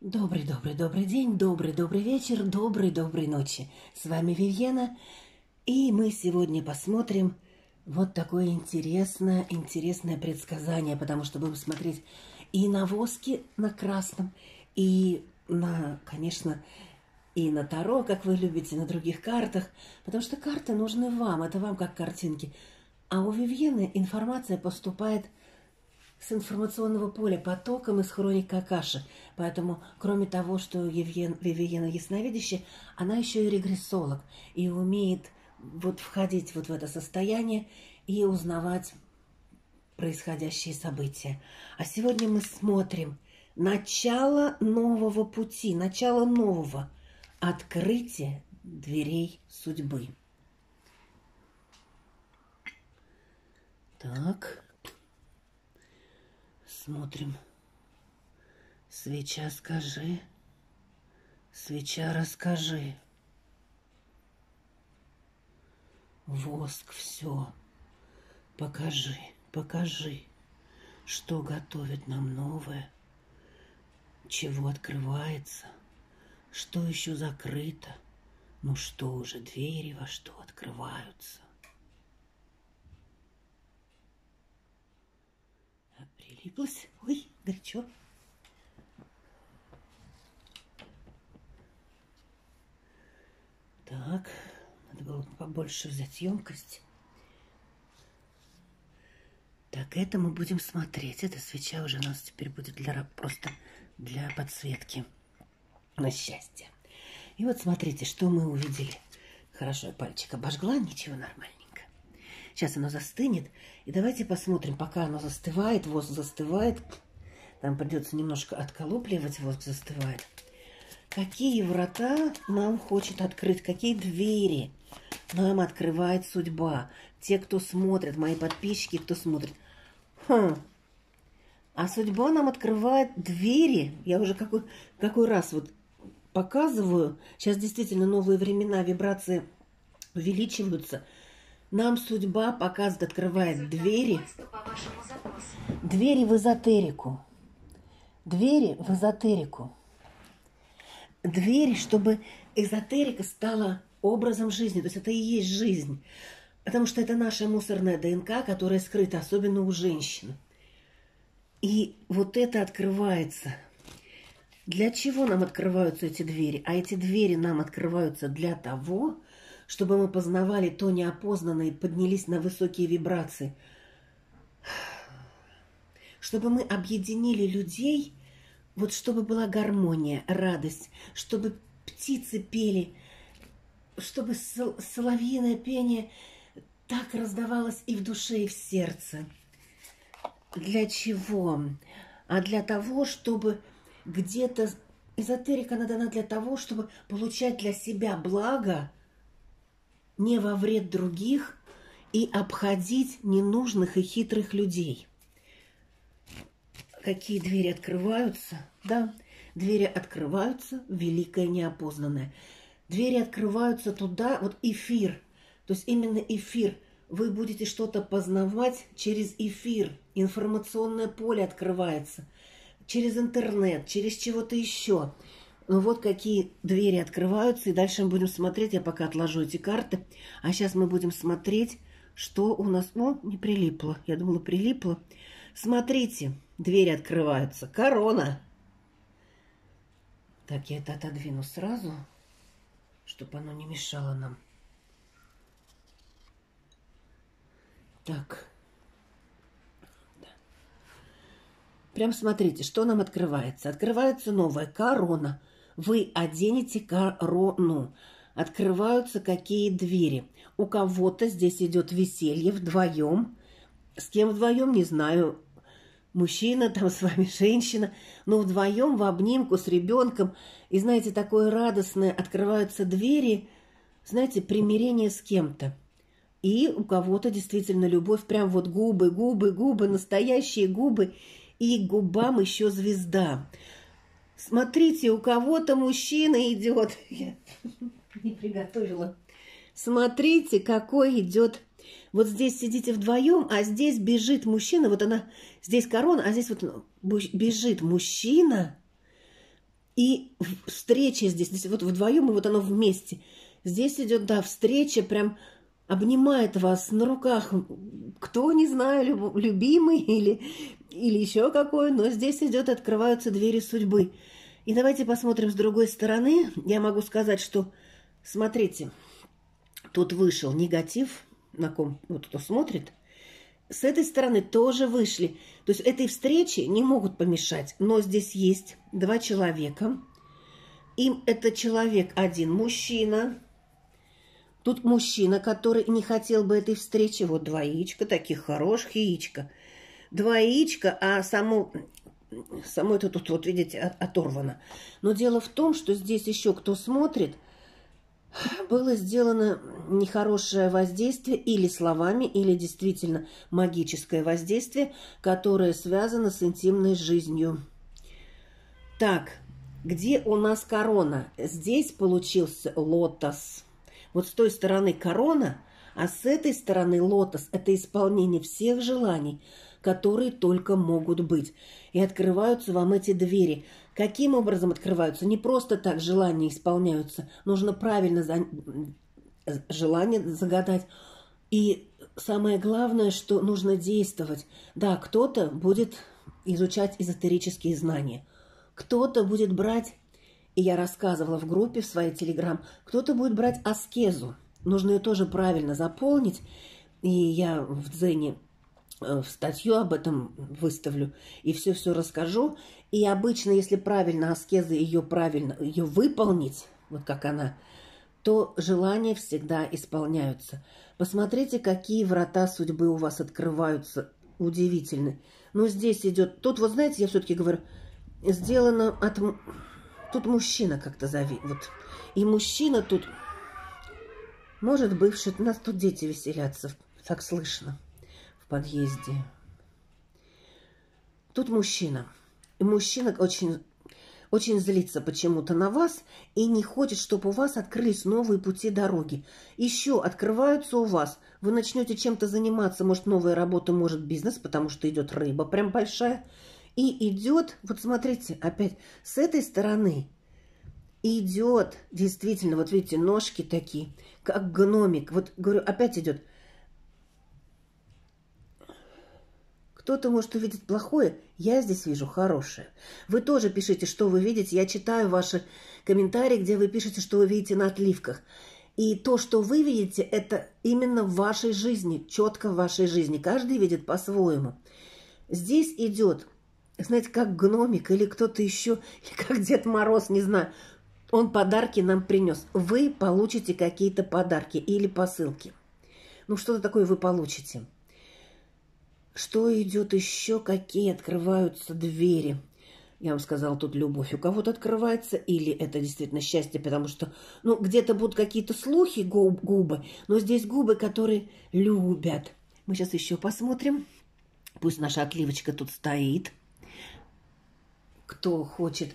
Добрый, добрый, добрый день, добрый, добрый вечер, добрый, доброй ночи. С вами Вивьена, и мы сегодня посмотрим вот такое интересное, интересное предсказание, потому что будем смотреть и на воске на красном, и на, конечно, и на Таро, как вы любите, на других картах, потому что карты нужны вам, это вам как картинки. А у Вивьены информация поступает – с информационного поля потоком из хроник Какаши. Поэтому, кроме того, что Евген, Вивиена ясновидящая, она еще и регрессолог и умеет вот входить вот в это состояние и узнавать происходящие события. А сегодня мы смотрим начало нового пути, начало нового открытия дверей судьбы. Так. Смотрим. Свеча, скажи. Свеча, расскажи. Воск, все. Покажи, покажи, что готовит нам новое, чего открывается, что еще закрыто, ну что уже, двери во что открываются. Прилиплась. Ой, горячо. Так, надо было побольше взять емкость. Так, это мы будем смотреть. Эта свеча уже у нас теперь будет для, просто для подсветки на счастье. И вот смотрите, что мы увидели. Хорошо, пальчик обожгла, ничего нормально. Сейчас оно застынет. И давайте посмотрим, пока оно застывает, воск застывает. Там придется немножко отколупливать, воск застывает. Какие врата нам хочет открыть, какие двери нам открывает судьба. Те, кто смотрит, мои подписчики, кто смотрит. Хм. А судьба нам открывает двери. Я уже какой, какой раз вот показываю. Сейчас действительно новые времена, вибрации увеличиваются – нам судьба показывает, открывает двери. Двери в эзотерику. Двери в эзотерику. Двери, чтобы эзотерика стала образом жизни. То есть это и есть жизнь. Потому что это наша мусорная ДНК, которая скрыта, особенно у женщин. И вот это открывается. Для чего нам открываются эти двери? А эти двери нам открываются для того, чтобы мы познавали то неопознанное и поднялись на высокие вибрации, чтобы мы объединили людей, вот чтобы была гармония, радость, чтобы птицы пели, чтобы сол соловьиное пение так раздавалось и в душе, и в сердце. Для чего? А для того, чтобы где-то... Эзотерика она дана для того, чтобы получать для себя благо – не во вред других и обходить ненужных и хитрых людей. Какие двери открываются? Да, двери открываются, великое неопознанное. Двери открываются туда, вот эфир, то есть именно эфир. Вы будете что-то познавать через эфир, информационное поле открывается, через интернет, через чего-то еще – ну вот какие двери открываются, и дальше мы будем смотреть, я пока отложу эти карты, а сейчас мы будем смотреть, что у нас... О, не прилипло, я думала прилипло. Смотрите, двери открываются, корона. Так, я это отодвину сразу, чтобы оно не мешало нам. Так. Прям смотрите, что нам открывается. Открывается новая корона – вы оденете корону. Открываются какие двери. У кого-то здесь идет веселье вдвоем. С кем вдвоем, не знаю. Мужчина, там с вами женщина. Но вдвоем в обнимку с ребенком. И знаете, такое радостное. Открываются двери. Знаете, примирение с кем-то. И у кого-то действительно любовь, прям вот губы, губы, губы, настоящие губы. И губам еще звезда. Смотрите, у кого-то мужчина идет. Я не приготовила. Смотрите, какой идет. Вот здесь сидите вдвоем, а здесь бежит мужчина. Вот она, здесь корона, а здесь вот бежит мужчина. И встреча здесь, здесь вот вдвоем, и вот оно вместе. Здесь идет, да, встреча, прям обнимает вас на руках. Кто, не знаю, любимый или, или еще какой, но здесь идет, открываются двери судьбы. И давайте посмотрим с другой стороны. Я могу сказать, что, смотрите, тут вышел негатив, на ком, вот кто смотрит, с этой стороны тоже вышли. То есть этой встрече не могут помешать. Но здесь есть два человека. Им это человек один, мужчина. Тут мужчина, который не хотел бы этой встречи. Вот два яичка, таких хороших яичка. Два яичка, а само, само это тут, вот видите, оторвано. Но дело в том, что здесь еще кто смотрит – было сделано нехорошее воздействие или словами, или действительно магическое воздействие, которое связано с интимной жизнью. Так, где у нас корона? Здесь получился лотос. Вот с той стороны корона, а с этой стороны лотос – это исполнение всех желаний, которые только могут быть. И открываются вам эти двери – Каким образом открываются? Не просто так желания исполняются. Нужно правильно за... желание загадать. И самое главное, что нужно действовать. Да, кто-то будет изучать эзотерические знания. Кто-то будет брать, и я рассказывала в группе в своей телеграм, кто-то будет брать аскезу. Нужно ее тоже правильно заполнить. И я в Дзене Э, в статью об этом выставлю и все-все расскажу. И обычно, если правильно аскезы ее правильно ее выполнить, вот как она, то желания всегда исполняются. Посмотрите, какие врата судьбы у вас открываются. Удивительно. Ну, здесь идет... Тут, вот знаете, я все-таки говорю, сделано от... Тут мужчина как-то зави... Вот. И мужчина тут... Может, бывший... У нас тут дети веселятся. Так слышно подъезде. Тут мужчина. И мужчина очень, очень злится почему-то на вас и не хочет, чтобы у вас открылись новые пути дороги. Еще открываются у вас. Вы начнете чем-то заниматься, может, новая работа, может, бизнес, потому что идет рыба прям большая. И идет, вот смотрите, опять с этой стороны идет, действительно, вот видите, ножки такие, как гномик. Вот, говорю, опять идет Кто-то может увидеть плохое, я здесь вижу хорошее. Вы тоже пишите, что вы видите. Я читаю ваши комментарии, где вы пишете, что вы видите на отливках. И то, что вы видите, это именно в вашей жизни, четко в вашей жизни. Каждый видит по-своему. Здесь идет, знаете, как гномик или кто-то еще, или как Дед Мороз, не знаю. Он подарки нам принес. Вы получите какие-то подарки или посылки. Ну, что-то такое вы получите. Что идет еще? Какие открываются двери? Я вам сказала, тут любовь у кого-то открывается, или это действительно счастье, потому что, ну, где-то будут какие-то слухи, губ, губы, но здесь губы, которые любят. Мы сейчас еще посмотрим. Пусть наша отливочка тут стоит. Кто хочет,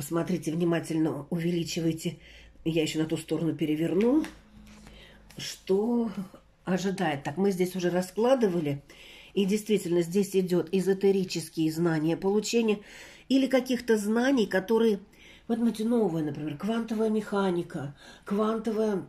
смотрите внимательно, увеличивайте. Я еще на ту сторону переверну. Что ожидает? Так, мы здесь уже раскладывали. И действительно, здесь идет эзотерические знания получения или каких-то знаний, которые, вот знаете, новые, например, квантовая механика, квантовая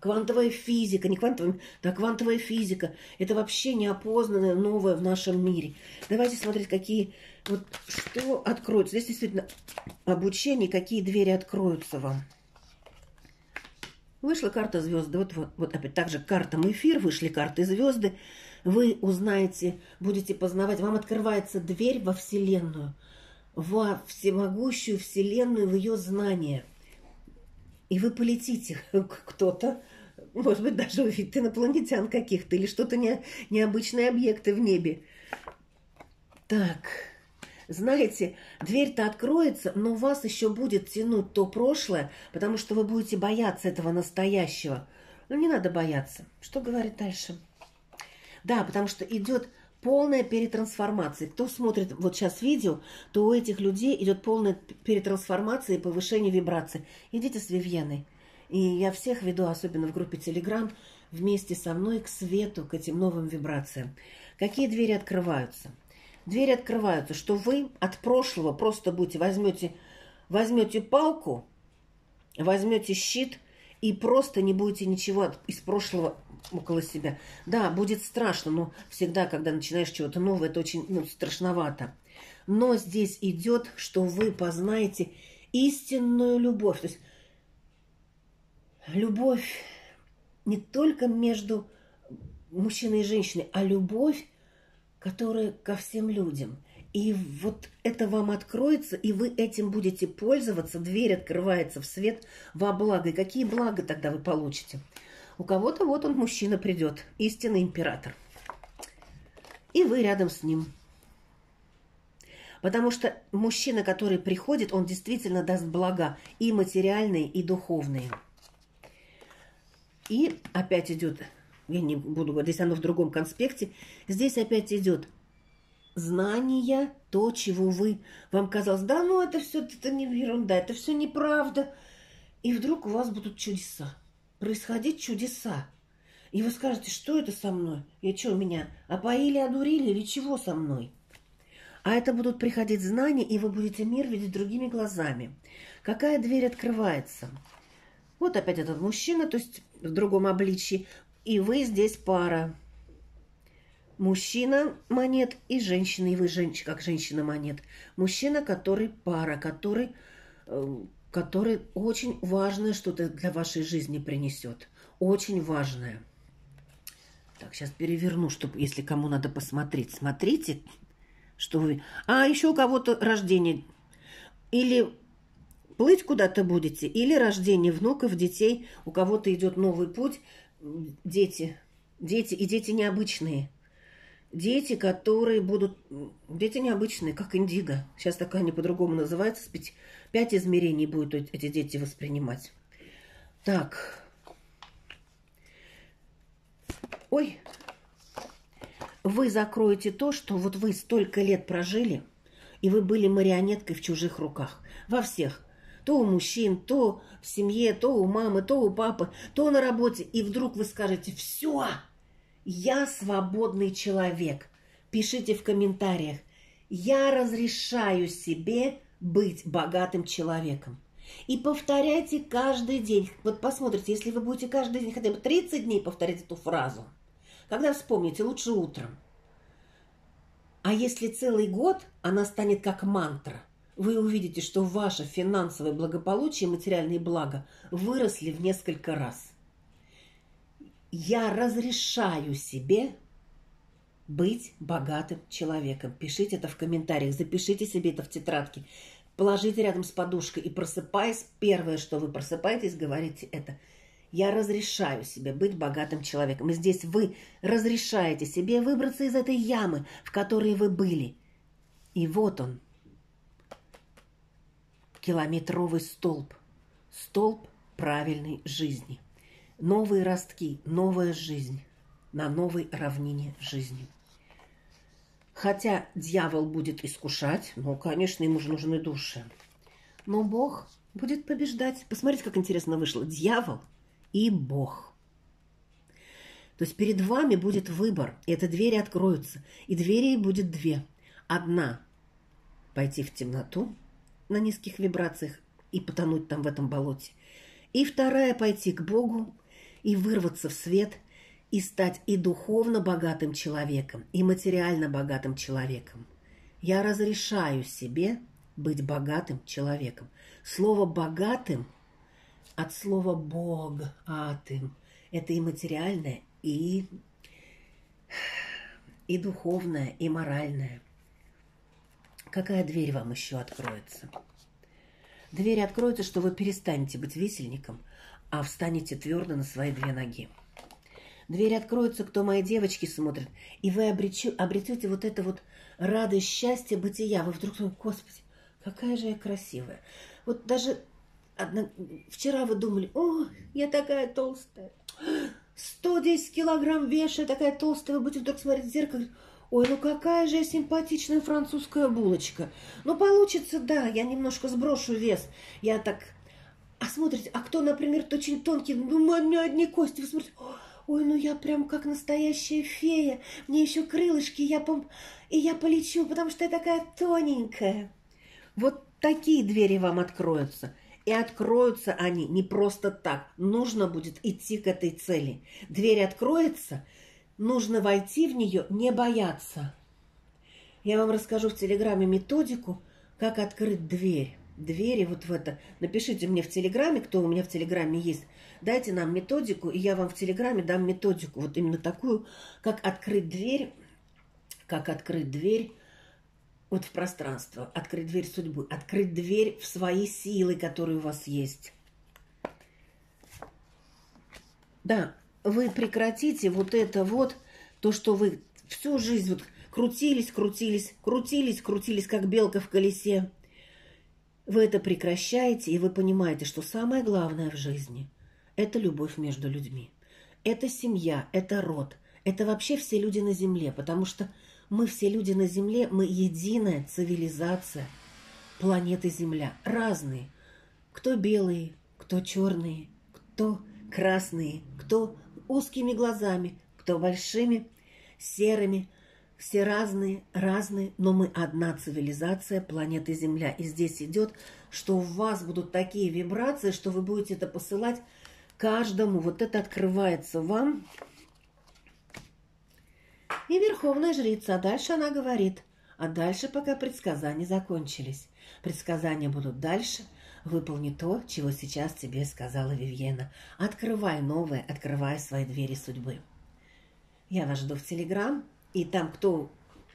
квантовая физика, не квантовая, да квантовая физика. Это вообще неопознанное, новое в нашем мире. Давайте смотреть, какие, вот что откроется. Здесь действительно обучение, какие двери откроются вам. Вышла карта звезды. Вот, вот, вот опять также карта эфир, вышли карты звезды вы узнаете, будете познавать, вам открывается дверь во Вселенную, во всемогущую Вселенную, в ее знания. И вы полетите кто-то, может быть, даже увидит инопланетян каких-то или что-то не, необычные объекты в небе. Так, знаете, дверь-то откроется, но вас еще будет тянуть то прошлое, потому что вы будете бояться этого настоящего. Но не надо бояться. Что говорит дальше? Да, потому что идет полная перетрансформация. Кто смотрит вот сейчас видео, то у этих людей идет полная перетрансформация и повышение вибраций. Идите с Вивьеной. И я всех веду, особенно в группе Телеграм, вместе со мной к свету, к этим новым вибрациям. Какие двери открываются? Двери открываются, что вы от прошлого просто будете, возьмете, возьмете палку, возьмете щит и просто не будете ничего из прошлого около себя. Да, будет страшно, но всегда, когда начинаешь чего-то новое, это очень ну, страшновато. Но здесь идет, что вы познаете истинную любовь. То есть любовь не только между мужчиной и женщиной, а любовь, которая ко всем людям. И вот это вам откроется, и вы этим будете пользоваться, дверь открывается в свет во благо. И какие блага тогда вы получите? У кого-то вот он, мужчина, придет, истинный император. И вы рядом с ним. Потому что мужчина, который приходит, он действительно даст блага и материальные, и духовные. И опять идет, я не буду говорить, оно в другом конспекте, здесь опять идет знание, то, чего вы, вам казалось, да, ну это все, это не ерунда, это все неправда. И вдруг у вас будут чудеса происходить чудеса. И вы скажете, что это со мной? И что, меня опоили, одурили или чего со мной? А это будут приходить знания, и вы будете мир видеть другими глазами. Какая дверь открывается? Вот опять этот мужчина, то есть в другом обличии. И вы здесь пара. Мужчина монет и женщина, и вы женщина, как женщина монет. Мужчина, который пара, который э, который очень важное что-то для вашей жизни принесет. Очень важное. Так, сейчас переверну, чтобы, если кому надо посмотреть. Смотрите, что вы... А, еще у кого-то рождение. Или плыть куда-то будете, или рождение внуков, детей. У кого-то идет новый путь. Дети. Дети. И дети необычные. Дети, которые будут... Дети необычные, как индиго. Сейчас такая они по-другому называется. Пять измерений будут эти дети воспринимать. Так. Ой. Вы закроете то, что вот вы столько лет прожили, и вы были марионеткой в чужих руках. Во всех. То у мужчин, то в семье, то у мамы, то у папы, то на работе. И вдруг вы скажете, все, я свободный человек. Пишите в комментариях. Я разрешаю себе быть богатым человеком. И повторяйте каждый день. Вот посмотрите, если вы будете каждый день хотя бы 30 дней повторять эту фразу, когда вспомните, лучше утром. А если целый год она станет как мантра, вы увидите, что ваше финансовое благополучие и материальные блага выросли в несколько раз я разрешаю себе быть богатым человеком. Пишите это в комментариях, запишите себе это в тетрадке, положите рядом с подушкой и просыпаясь, первое, что вы просыпаетесь, говорите это. Я разрешаю себе быть богатым человеком. И здесь вы разрешаете себе выбраться из этой ямы, в которой вы были. И вот он, километровый столб, столб правильной жизни – новые ростки, новая жизнь на новой равнине жизни. Хотя дьявол будет искушать, ну, конечно, ему же нужны души. Но Бог будет побеждать. Посмотрите, как интересно вышло. Дьявол и Бог. То есть перед вами будет выбор, и эти двери откроются. И дверей будет две. Одна – пойти в темноту на низких вибрациях и потонуть там в этом болоте. И вторая – пойти к Богу и вырваться в свет и стать и духовно богатым человеком, и материально богатым человеком. Я разрешаю себе быть богатым человеком. Слово «богатым» от слова «бог», «атым» – это и материальное, и, и духовное, и моральное. Какая дверь вам еще откроется? Дверь откроется, что вы перестанете быть висельником, а встанете твердо на свои две ноги. Дверь откроется, кто мои девочки смотрят, и вы обречу, обретете вот это вот радость, счастье, бытия. Вы вдруг думаете, Господи, какая же я красивая. Вот даже одна... вчера вы думали, о, я такая толстая, 110 килограмм веша, такая толстая, вы будете вдруг смотреть в зеркало, ой, ну какая же я симпатичная французская булочка. Ну, получится, да, я немножко сброшу вес. Я так а смотрите, а кто, например, очень тонкий, ну, у меня одни кости, вы смотрите, ой, ну я прям как настоящая фея, мне еще крылышки, я пом... и я полечу, потому что я такая тоненькая. Вот такие двери вам откроются. И откроются они не просто так. Нужно будет идти к этой цели. Дверь откроется, нужно войти в нее, не бояться. Я вам расскажу в Телеграме методику, как открыть дверь. Двери вот в это. Напишите мне в Телеграме, кто у меня в Телеграме есть. Дайте нам методику, и я вам в Телеграме дам методику. Вот именно такую, как открыть дверь, как открыть дверь вот в пространство, открыть дверь судьбы, открыть дверь в свои силы, которые у вас есть. Да, вы прекратите вот это вот, то, что вы всю жизнь вот крутились, крутились, крутились, крутились, как белка в колесе. Вы это прекращаете, и вы понимаете, что самое главное в жизни – это любовь между людьми. Это семья, это род, это вообще все люди на земле, потому что мы все люди на земле, мы единая цивилизация планеты Земля. Разные. Кто белые, кто черные, кто красные, кто узкими глазами, кто большими, серыми. Все разные, разные, но мы одна цивилизация планеты Земля. И здесь идет, что у вас будут такие вибрации, что вы будете это посылать каждому. Вот это открывается вам. И Верховная Жрица. А дальше она говорит. А дальше пока предсказания закончились. Предсказания будут дальше – Выполни то, чего сейчас тебе сказала Вивьена. Открывай новое, открывай свои двери судьбы. Я вас жду в Телеграм. И там, кто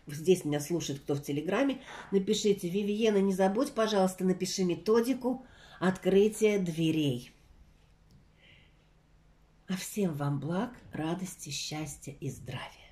здесь меня слушает, кто в Телеграме, напишите, Вивьена, не забудь, пожалуйста, напиши методику открытия дверей. А всем вам благ, радости, счастья и здравия.